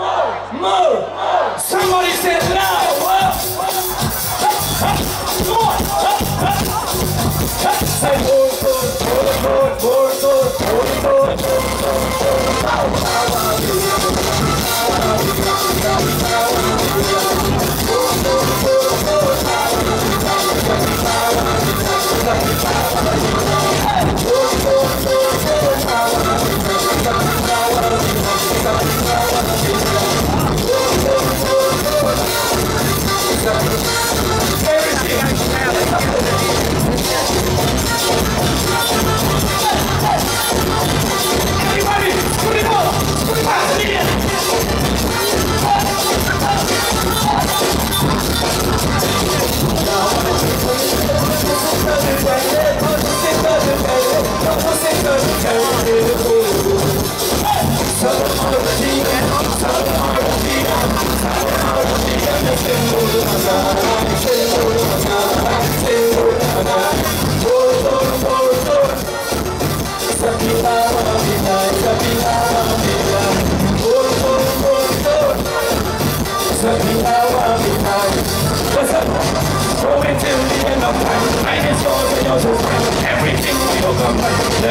Move. Somebody said loud. Say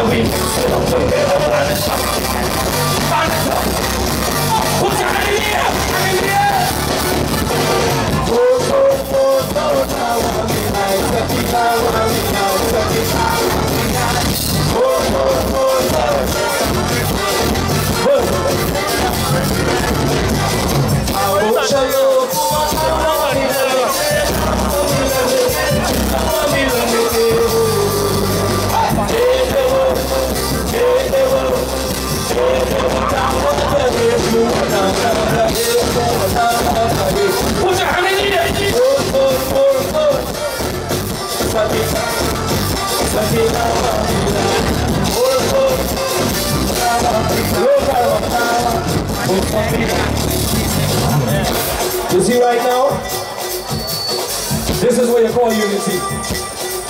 back. Then You see right now? This is what you call unity.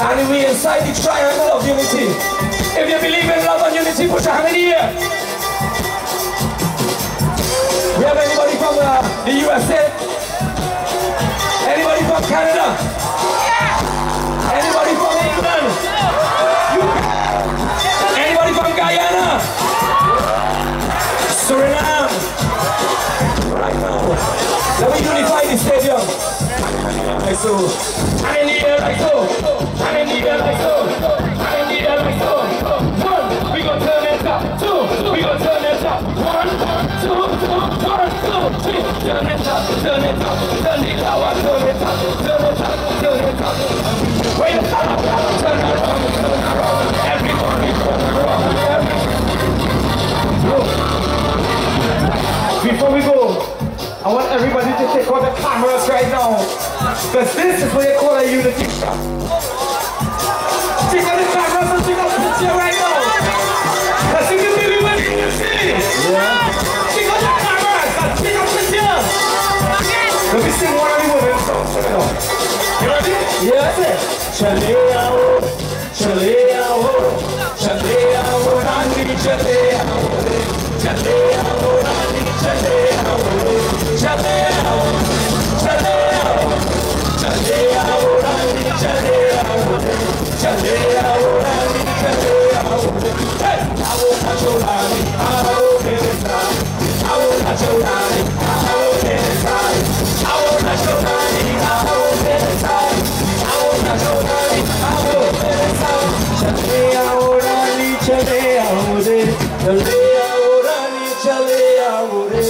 And we inside the triangle of unity. If you believe in love and unity, put your hand in the air. We have anybody from uh, the USA? Anybody from Canada? In the air like so. In the air like so. In the air like so. One, we gonna turn it up. Two, we gonna turn it up. One, two, two, one, two, three. Turn it up, turn it up, turn it up, turn it up, turn it Because this is what they call a unity shot. Take out the cameras and take out the picture right now. Because if you believe in unity, take out the cameras and take out pictures. Let me sing one of the women's songs. Check it out. You ready? Yeah, that's it. Chalea-o, chalea-o, chalea-o, nani, chalea-o, chalea-o, nani, chalea-o, chalea-o, chalea-o, ahore, chale ahorani, chale ahore,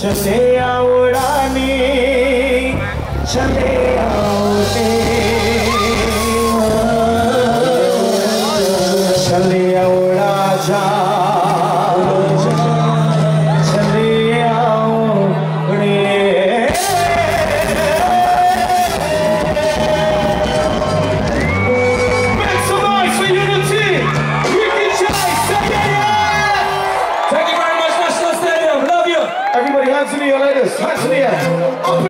chale ahorani, chale ahore.